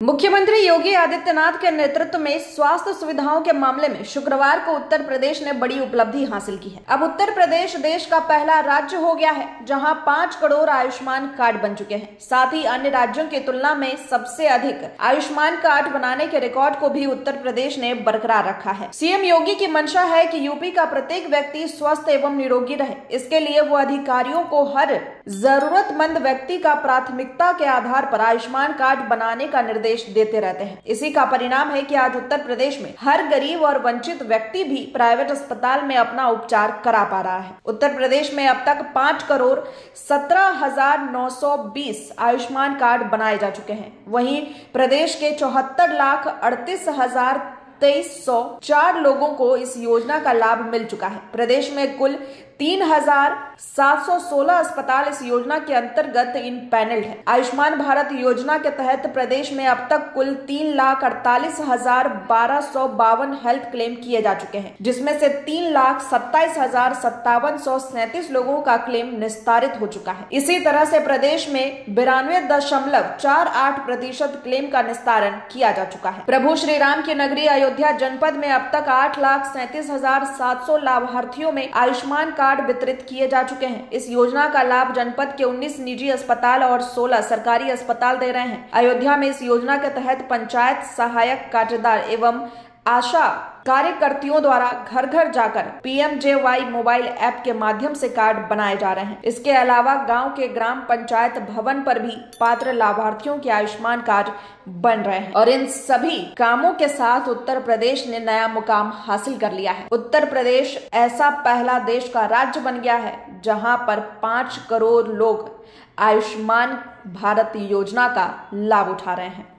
मुख्यमंत्री योगी आदित्यनाथ के नेतृत्व में स्वास्थ्य सुविधाओं के मामले में शुक्रवार को उत्तर प्रदेश ने बड़ी उपलब्धि हासिल की है। अब उत्तर प्रदेश देश का पहला राज्य हो गया है, जहाँ पाँच करोड़ आयुष्मान कार्ड बन चुके हैं। साथ ही अन्य राज्यों की तुलना में सबसे अधिक आयुष्मान कार्ड बनाने के रिकॉर्ड को भी उत्तर प्रदेश ने बरकरार रखा है। सीएम योगी की मंशा है की यूपी का प्रत्येक व्यक्ति स्वस्थ एवं निरोगी रहे। इसके लिए वो अधिकारियों को हर जरूरतमंद व्यक्ति का प्राथमिकता के आधार पर आयुष्मान कार्ड बनाने का निर्देश निर्देश देते रहते हैं। इसी का परिणाम है कि आज उत्तर प्रदेश में हर गरीब और वंचित व्यक्ति भी प्राइवेट अस्पताल में अपना उपचार करा पा रहा है। उत्तर प्रदेश में अब तक पाँच करोड़ सत्रह हज़ार नौ सौ बीस आयुष्मान कार्ड बनाए जा चुके हैं। वहीं प्रदेश के चौहत्तर लाख अड़तीस हज़ार तेईस सौ चार लोगों को इस योजना का लाभ मिल चुका है। प्रदेश में कुल तीन हज़ार सात सौ सोलह अस्पताल इस योजना के अंतर्गत इन पैनल है। आयुष्मान भारत योजना के तहत प्रदेश में अब तक कुल तीन लाख अड़तालीस हज़ार बारह सौ बावन हेल्थ क्लेम किए जा चुके हैं, जिसमें से तीन लाख सत्ताईस हज़ार सत्तावन सौ सैतीस लोगों का क्लेम निस्तारित हो चुका है। इसी तरह से प्रदेश में बिरानवे दशमलव चार आठ प्रतिशत क्लेम का निस्तारण किया जा चुका है। प्रभु श्री राम की नगरी अयोध्या जनपद में अब तक आठ लाख सैतीस हज़ार सात सौ लाभार्थियों में आयुष्मान कार्ड कार्ड वितरित किए जा चुके हैं। इस योजना का लाभ जनपद के 19 निजी अस्पताल और 16 सरकारी अस्पताल दे रहे हैं। अयोध्या में इस योजना के तहत पंचायत सहायक काटेदार एवं आशा कार्यकर्तियों द्वारा घर घर जाकर पीएमजेवाई मोबाइल ऐप के माध्यम से कार्ड बनाए जा रहे हैं। इसके अलावा गाँव के ग्राम पंचायत भवन पर भी पात्र लाभार्थियों के आयुष्मान कार्ड बन रहे हैं और इन सभी कामों के साथ उत्तर प्रदेश ने नया मुकाम हासिल कर लिया है। उत्तर प्रदेश ऐसा पहला देश का राज्य बन गया है जहाँ पर पाँच करोड़ लोग आयुष्मान भारत योजना का लाभ उठा रहे हैं।